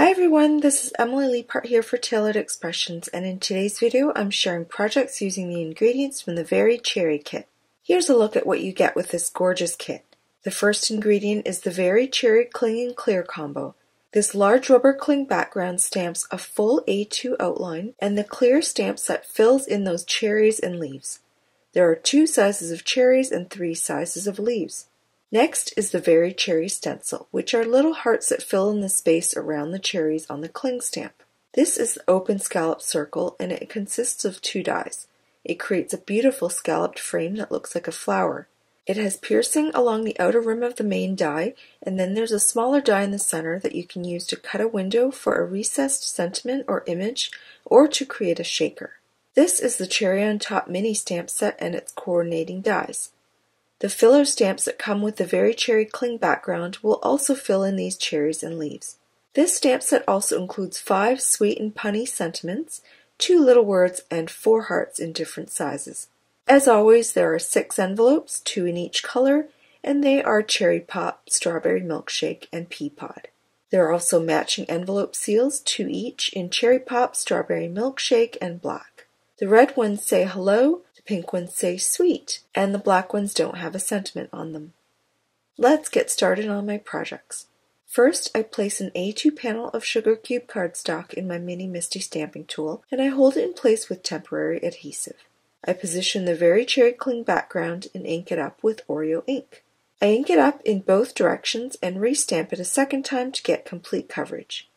Hi everyone, this is Emily Leiphart here for Taylored Expressions and in today's video I'm sharing projects using the ingredients from the Very Cherry kit. Here's a look at what you get with this gorgeous kit. The first ingredient is the Very Cherry Cling and Clear combo. This large rubber cling background stamps a full A2 outline and the clear stamp set fills in those cherries and leaves. There are two sizes of cherries and three sizes of leaves. Next is the Very Cherry stencil, which are little hearts that fill in the space around the cherries on the cling stamp. This is the open scallop circle and it consists of two dies. It creates a beautiful scalloped frame that looks like a flower. It has piercing along the outer rim of the main die, and then there's a smaller die in the center that you can use to cut a window for a recessed sentiment or image, or to create a shaker. This is the Cherry on Top mini stamp set and its coordinating dies. The filler stamps that come with the Very Cherry Cling background will also fill in these cherries and leaves. This stamp set also includes five sweet and punny sentiments, two little words, and four hearts in different sizes. As always, there are six envelopes, two in each color, and they are Cherry Pop, Strawberry Milkshake, and Pea Pod. There are also matching envelope seals, two each, in Cherry Pop, Strawberry Milkshake, and Black. The red ones say hello, pink ones say sweet, and the black ones don't have a sentiment on them. Let's get started on my projects. First, I place an A2 panel of sugar cube cardstock in my mini MISTI stamping tool, and I hold it in place with temporary adhesive. I position the Very Cherry Cling background and ink it up with Oreo ink. I ink it up in both directions and restamp it a second time to get complete coverage.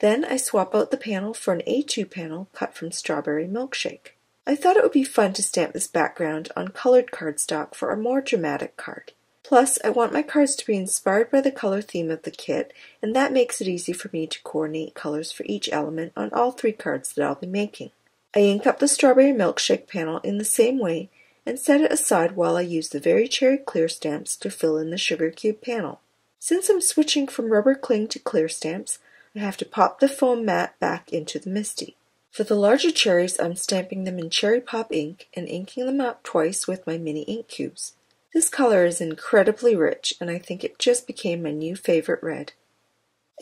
Then I swap out the panel for an A2 panel cut from Strawberry Milkshake. I thought it would be fun to stamp this background on colored cardstock for a more dramatic card. Plus, I want my cards to be inspired by the color theme of the kit, and that makes it easy for me to coordinate colors for each element on all three cards that I'll be making. I ink up the Strawberry Milkshake panel in the same way and set it aside while I use the Very Cherry Clear stamps to fill in the Sugar Cube panel. Since I'm switching from rubber cling to clear stamps, I have to pop the foam mat back into the MISTI. For the larger cherries, I'm stamping them in Cherry Pop ink and inking them up twice with my mini ink cubes. This color is incredibly rich, and I think it just became my new favorite red.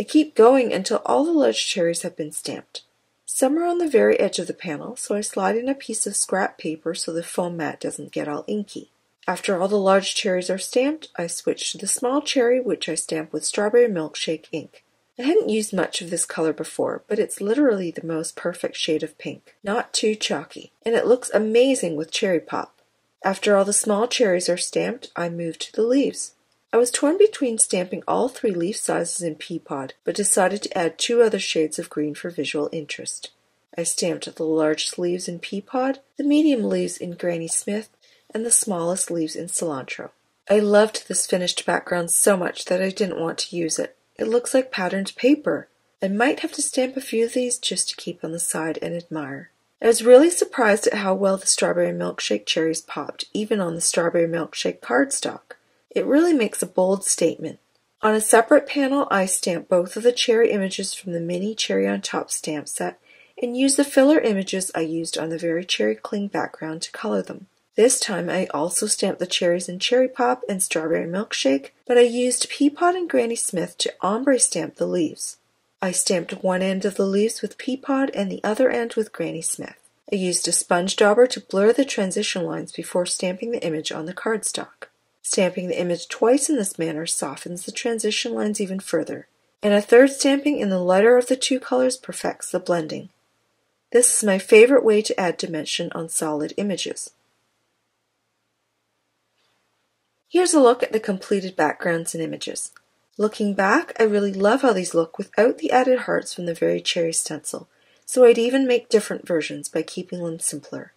I keep going until all the large cherries have been stamped. Some are on the very edge of the panel, so I slide in a piece of scrap paper so the foam mat doesn't get all inky. After all the large cherries are stamped, I switch to the small cherry, which I stamp with Strawberry Milkshake ink. I hadn't used much of this color before, but it's literally the most perfect shade of pink. Not too chalky. And it looks amazing with cherry pop. After all the small cherries are stamped, I move to the leaves. I was torn between stamping all three leaf sizes in Pea Pod, but decided to add two other shades of green for visual interest. I stamped the large leaves in Pea Pod, the medium leaves in Granny Smith, and the smallest leaves in Cilantro. I loved this finished background so much that I didn't want to use it. It looks like patterned paper. I might have to stamp a few of these just to keep on the side and admire. I was really surprised at how well the strawberry milkshake cherries popped, even on the strawberry milkshake cardstock. It really makes a bold statement. On a separate panel, I stamped both of the cherry images from the mini cherry on top stamp set and used the filler images I used on the very cherry cling background to color them. This time I also stamped the cherries in Cherry Pop and Strawberry Milkshake, but I used Pea Pod and Granny Smith to ombre stamp the leaves. I stamped one end of the leaves with Pea Pod and the other end with Granny Smith. I used a sponge dauber to blur the transition lines before stamping the image on the cardstock. Stamping the image twice in this manner softens the transition lines even further, and a third stamping in the lighter of the two colors perfects the blending. This is my favorite way to add dimension on solid images. Here's a look at the completed backgrounds and images. Looking back, I really love how these look without the added hearts from the Very Cherry stencil, so I'd even make different versions by keeping them simpler.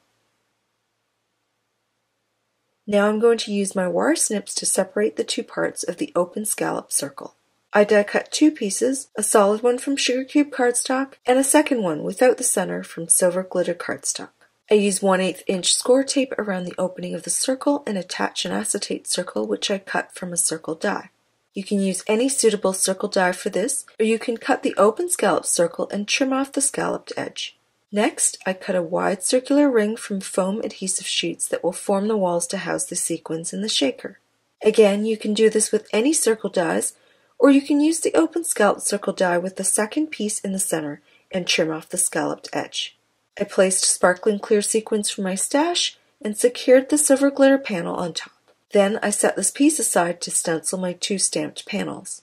Now I'm going to use my wire snips to separate the two parts of the open scallop circle. I die cut two pieces, a solid one from sugar cube cardstock and a second one without the center from silver glitter cardstock. I use 1 8 inch score tape around the opening of the circle and attach an acetate circle which I cut from a circle die. You can use any suitable circle die for this, or you can cut the open scallop circle and trim off the scalloped edge. Next, I cut a wide circular ring from foam adhesive sheets that will form the walls to house the sequins in the shaker. Again, you can do this with any circle dies, Or you can use the open scalloped circle die with the second piece in the center and trim off the scalloped edge. I placed sparkling clear sequins from my stash and secured the silver glitter panel on top. Then I set this piece aside to stencil my two stamped panels.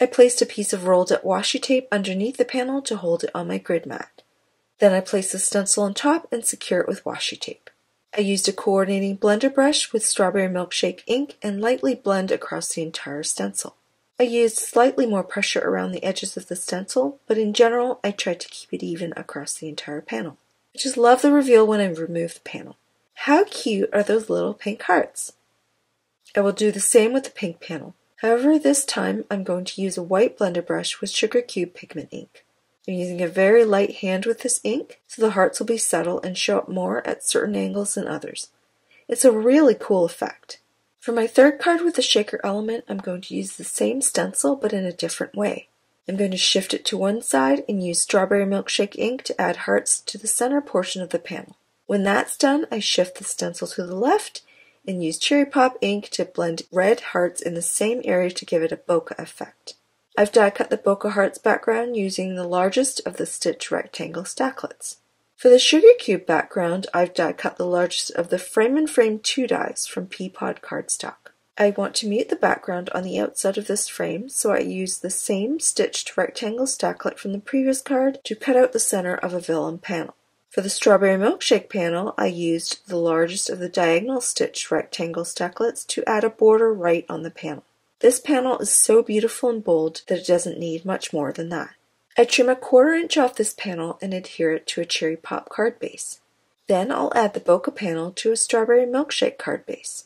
I placed a piece of rolled up washi tape underneath the panel to hold it on my grid mat. Then I placed the stencil on top and secure it with washi tape. I used a coordinating blender brush with strawberry milkshake ink and lightly blend across the entire stencil. I used slightly more pressure around the edges of the stencil, but in general I tried to keep it even across the entire panel. I just love the reveal when I remove the panel. How cute are those little pink hearts? I will do the same with the pink panel. However, this time I'm going to use a white blender brush with Sugar Cube pigment ink. I'm using a very light hand with this ink, so the hearts will be subtle and show up more at certain angles than others. It's a really cool effect. For my third card with the shaker element, I'm going to use the same stencil but in a different way. I'm going to shift it to one side and use strawberry milkshake ink to add hearts to the center portion of the panel. When that's done, I shift the stencil to the left and use Cherry Pop ink to blend red hearts in the same area to give it a bokeh effect. I've die cut the bokeh hearts background using the largest of the stitch rectangle stacklets. For the sugar cube background, I've die cut the largest of the frame in frame 2 dies from Peapod cardstock. I want to mute the background on the outside of this frame, so I use the same stitched rectangle stacklet from the previous card to cut out the center of a vellum panel. For the strawberry milkshake panel, I used the largest of the diagonal stitched rectangle stacklets to add a border right on the panel. This panel is so beautiful and bold that it doesn't need much more than that. I trim a quarter inch off this panel and adhere it to a cherry pop card base. Then I'll add the bokeh panel to a strawberry milkshake card base.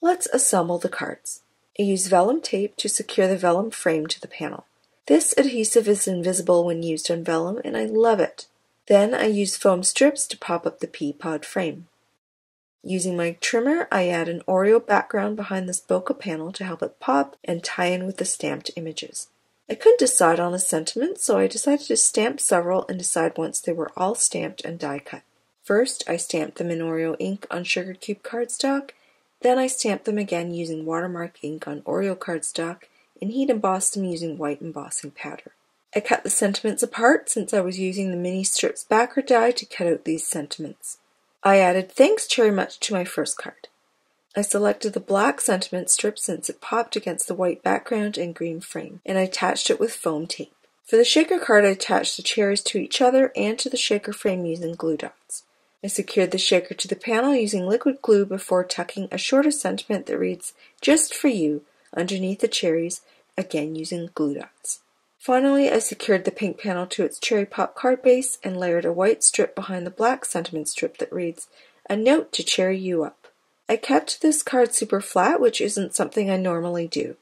Let's assemble the cards. I use vellum tape to secure the vellum frame to the panel. This adhesive is invisible when used on vellum and I love it. Then I use foam strips to pop up the pea pod frame. Using my trimmer, I add an Oreo background behind this bokeh panel to help it pop and tie in with the stamped images. I couldn't decide on a sentiment, so I decided to stamp several and decide once they were all stamped and die cut. First, I stamped them in Oreo ink on sugar cube cardstock, then I stamped them again using watermark ink on Oreo cardstock and heat embossed them using white embossing powder. I cut the sentiments apart since I was using the mini strips backer die to cut out these sentiments. I added Thanks Cherry Much to my first card. I selected the black sentiment strip since it popped against the white background and green frame, and I attached it with foam tape. For the shaker card, I attached the cherries to each other and to the shaker frame using glue dots. I secured the shaker to the panel using liquid glue before tucking a shorter sentiment that reads, Just for you, underneath the cherries, again using glue dots. Finally, I secured the pink panel to its cherry pop card base and layered a white strip behind the black sentiment strip that reads, A note to cherry you up. I kept this card super flat, which isn't something I normally do.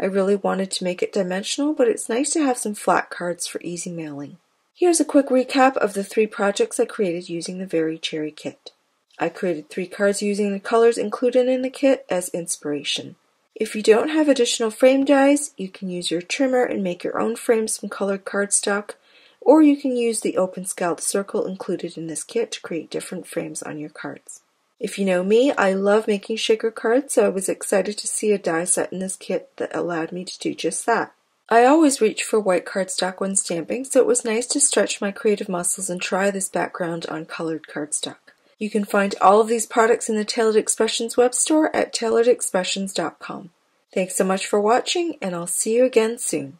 I really wanted to make it dimensional, but it's nice to have some flat cards for easy mailing. Here's a quick recap of the three projects I created using the Very Cherry kit. I created three cards using the colors included in the kit as inspiration. If you don't have additional frame dies, you can use your trimmer and make your own frames from colored cardstock, or you can use the open scalloped circle included in this kit to create different frames on your cards. If you know me, I love making shaker cards, so I was excited to see a die set in this kit that allowed me to do just that. I always reach for white cardstock when stamping, so it was nice to stretch my creative muscles and try this background on colored cardstock. You can find all of these products in the Taylored Expressions web store at tayloredexpressions.com. Thanks so much for watching, and I'll see you again soon.